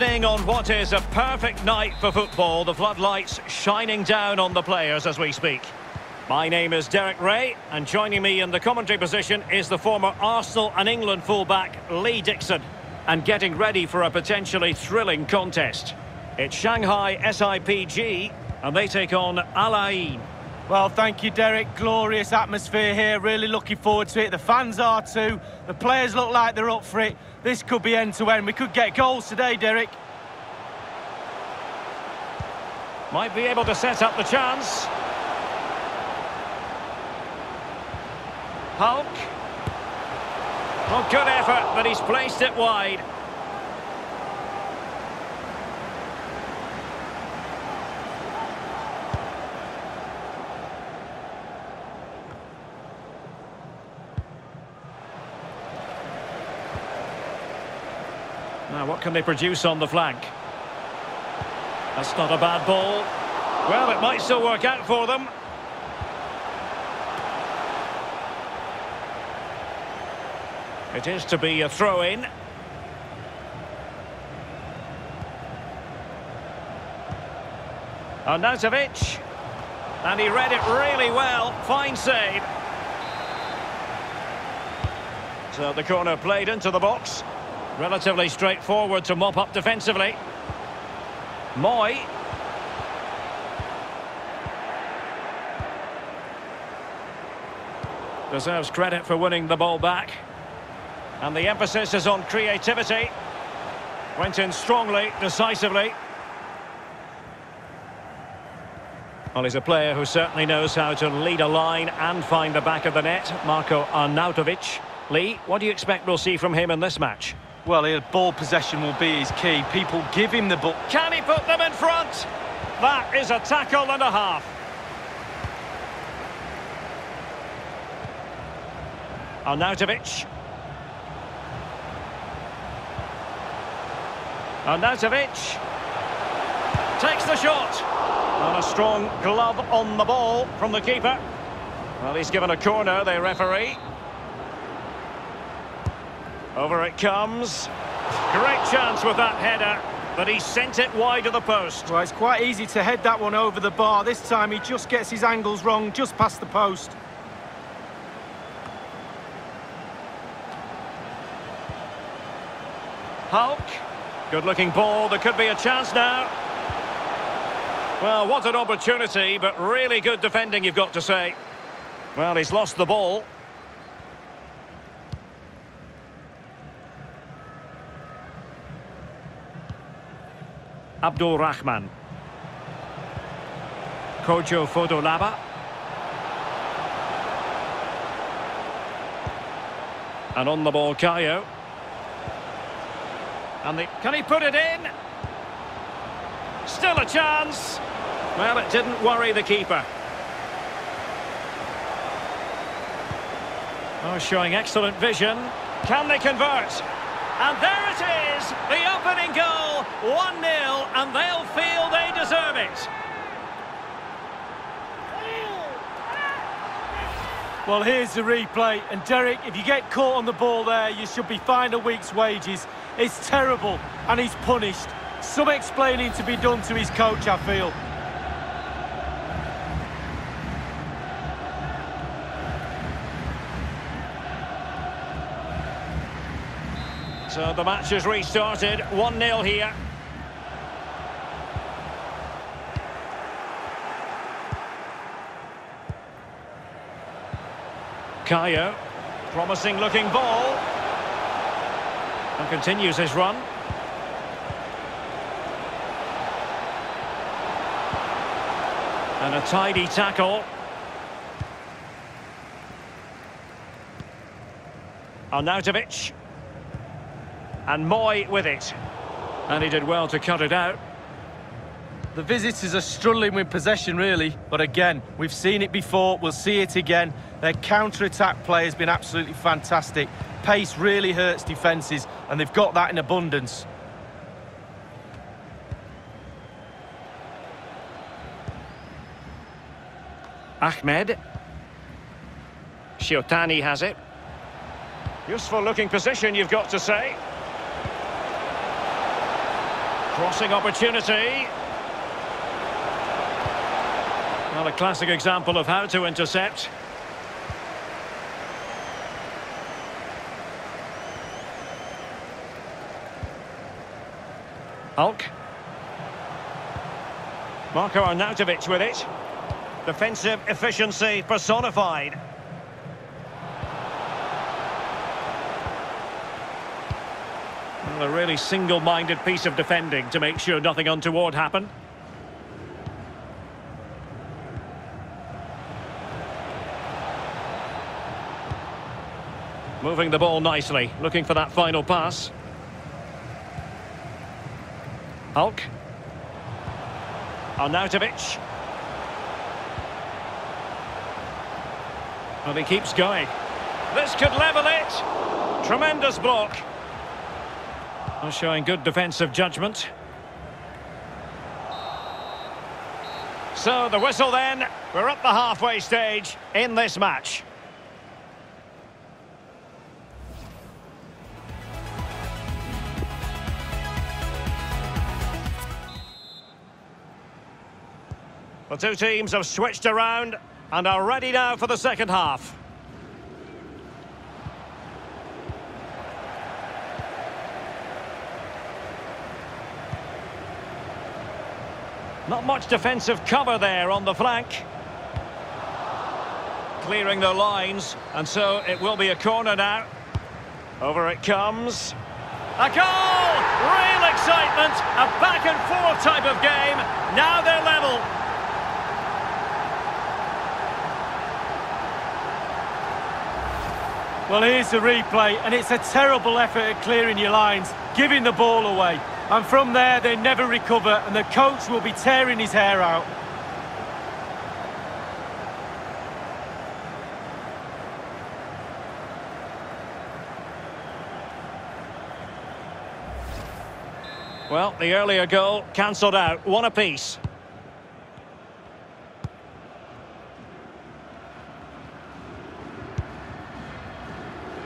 glistening on what is a perfect night for football. The floodlights shining down on the players as we speak. My name is Derek Ray, and joining me in the commentary position is the former Arsenal and England fullback Lee Dixon. And getting ready for a potentially thrilling contest. It's Shanghai SIPG, and they take on Al Ain. Well, thank you, Derek. Glorious atmosphere here. Really looking forward to it. The fans are too. The players look like they're up for it. This could be end-to-end. -end. We could get goals today, Derek. Might be able to set up the chance. Hulk. Well, good effort, but he's placed it wide. Now, what can they produce on the flank? That's not a bad ball. Well, it might still work out for them. It is to be a throw-in. Arnautovic. And he read it really well. Fine save. So the corner played into the box. Relatively straightforward to mop up defensively. Mooy. Deserves credit for winning the ball back. And the emphasis is on creativity. Went in strongly, decisively. Well, he's a player who certainly knows how to lead a line and find the back of the net. Marko Arnautovic. Lee, what do you expect we'll see from him in this match? Well, his ball possession will be his key. People give him the ball. Can he put them in front? That is a tackle and a half. Arnautovic. Arnautovic. Takes the shot. And a strong glove on the ball from the keeper. Well, he's given a corner, the referee. Over it comes. Great chance with that header, but he sent it wide of the post. Well, it's quite easy to head that one over the bar. This time he just gets his angles wrong, just past the post. Hulk. Good looking ball. There could be a chance now. Well, what an opportunity, but really good defending, you've got to say. Well, he's lost the ball. Abdul Rahman. Kodjo Fo-Doh Laba. And on the ball, Caio. And the, can he put it in? Still a chance. Well, it didn't worry the keeper. Oh, showing excellent vision. Can they convert? And there it is, the opening goal, 1-0, and they'll feel they deserve it. Well, here's the replay, and Derek, if you get caught on the ball there, you should be fined a week's wages. It's terrible, and he's punished. Some explaining to be done to his coach, I feel. So uh, the match has restarted, 1-0 here. Caio, promising looking ball. And continues his run. And a tidy tackle. Arnautovic. And Mooy with it. And he did well to cut it out. The visitors are struggling with possession, really. But again, we've seen it before, we'll see it again. Their counter-attack play has been absolutely fantastic. Pace really hurts defences, and they've got that in abundance. Ahmed. Shiotani has it. Useful looking position, you've got to say. Crossing opportunity. Well, a classic example of how to intercept. Hulk. Marko Arnautovic with it. Defensive efficiency personified. A really single-minded piece of defending to make sure nothing untoward happened. Moving the ball nicely, looking for that final pass. Hulk. Arnautovic. Well, he keeps going. This could level it. Tremendous block. Well, showing good defensive judgment. So the whistle then. We're at the halfway stage in this match. The two teams have switched around and are ready now for the second half. Not much defensive cover there on the flank. Clearing the lines, and so it will be a corner now. Over it comes. A goal! Real excitement! A back and forth type of game. Now they're level. Well, here's the replay, and it's a terrible effort at clearing your lines, giving the ball away. And from there, they never recover, and the coach will be tearing his hair out. Well, the earlier goal cancelled out. One apiece.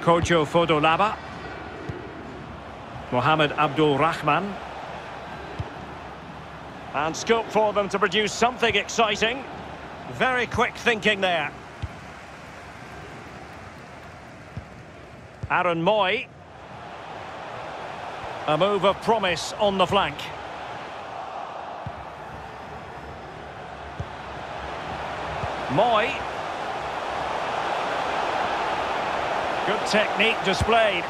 Kodjo Fo-Doh Laba. Mohamed Abdul Rahman. And scope for them to produce something exciting. Very quick thinking there. Aaron Mooy. A move of promise on the flank. Mooy. Good technique displayed.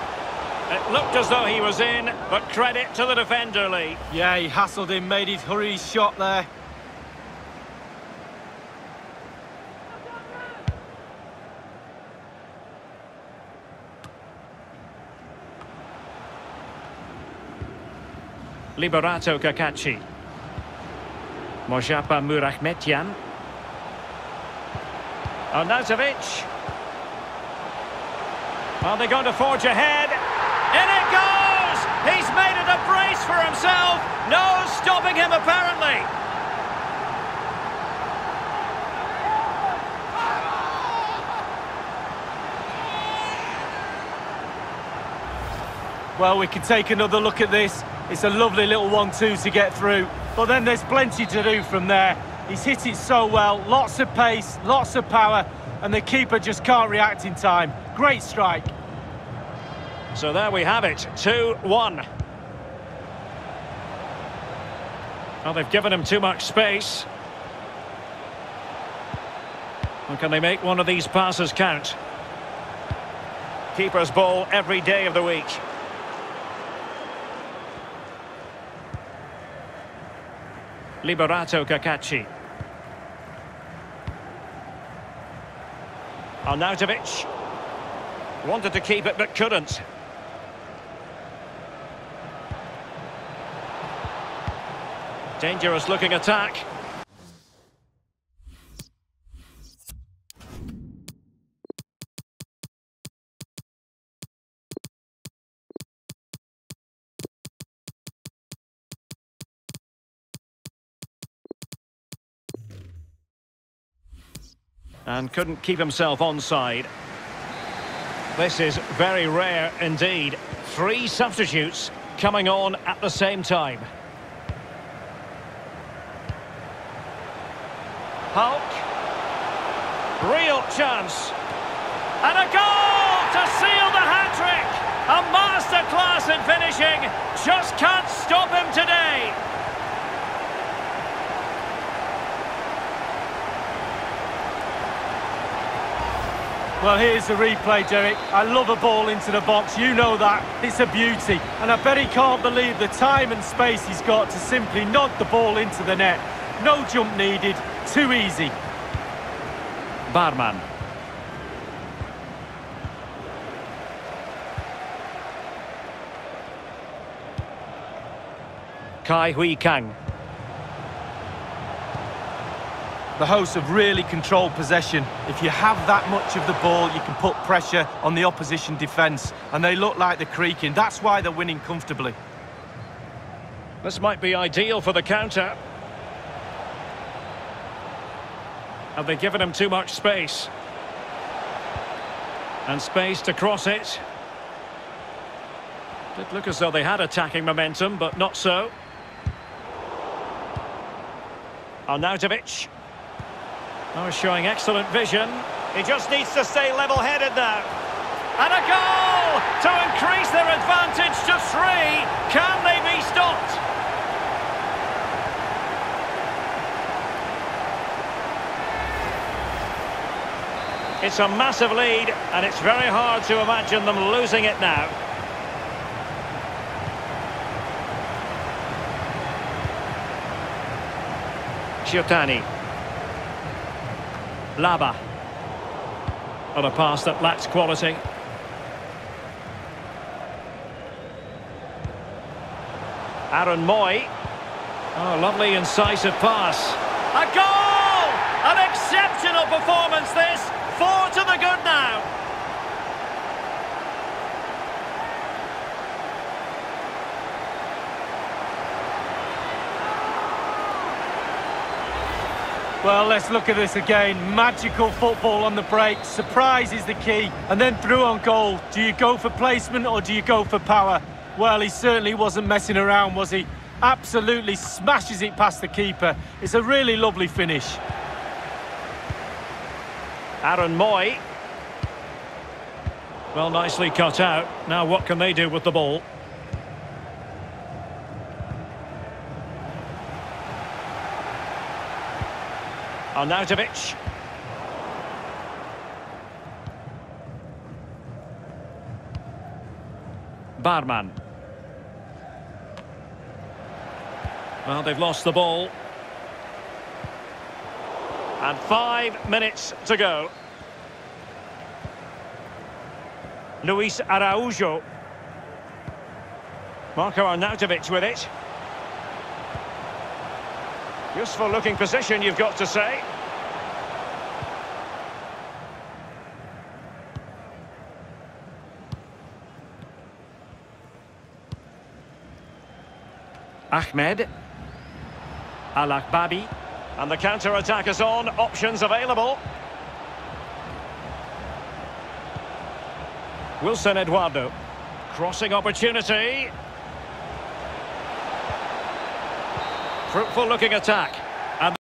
It looked as though he was in, but credit to the defender, Lee. Yeah, he hassled him, made his hurry shot there. Liberato Cacace. Mojapa Murahmetian. Arnautovic. Are they going to forge ahead? Brace for himself. No stopping him, apparently. Well, we can take another look at this. It's a lovely little one-two to get through. But then there's plenty to do from there. He's hit it so well, lots of pace, lots of power, and the keeper just can't react in time. Great strike. So there we have it, 2-1. Well, they've given him too much space. And can they make one of these passes count? Keeper's ball every day of the week. Liberato Cacace. Arnautovic. Wanted to keep it but couldn't. Dangerous looking attack. And couldn't keep himself onside. This is very rare indeed. Three substitutes coming on at the same time. Hulk. Real chance. And a goal to seal the hat-trick! A masterclass in finishing. Just can't stop him today. Well, here's the replay, Derek. I love a ball into the box, you know that. It's a beauty. And I bet he can't believe the time and space he's got to simply knock the ball into the net. No jump needed, too easy. Barman. Cai Huikang. The hosts have really controlled possession. If you have that much of the ball, you can put pressure on the opposition defence. And they look like they're creaking. That's why they're winning comfortably. This might be ideal for the counter. Have they given him too much space? And space to cross it. Did look as though they had attacking momentum, but not so. Arnautovic. Oh, showing excellent vision. He just needs to stay level-headed now. And a goal to increase their advantage to three. Can they be stopped? It's a massive lead, and it's very hard to imagine them losing it now. Shiotani. Laba. On a pass that lacks quality. Aaron Mooy. Oh, lovely incisive pass. A goal! An good now. Well, let's look at this again. Magical football on the break. Surprise is the key. And then through on goal. Do you go for placement or do you go for power? Well, he certainly wasn't messing around, was he? Absolutely smashes it past the keeper. It's a really lovely finish. Aaron Mooy. Well, nicely cut out. Now what can they do with the ball? Arnautovic. Barman. Well, they've lost the ball. And five minutes to go. Luis Araujo. Marko Arnautovic with it. Useful looking position, you've got to say. Ahmed. Al-Akbabi. And the counter-attack is on. Options available. Wilson Eduardo. Crossing opportunity. Fruitful looking attack.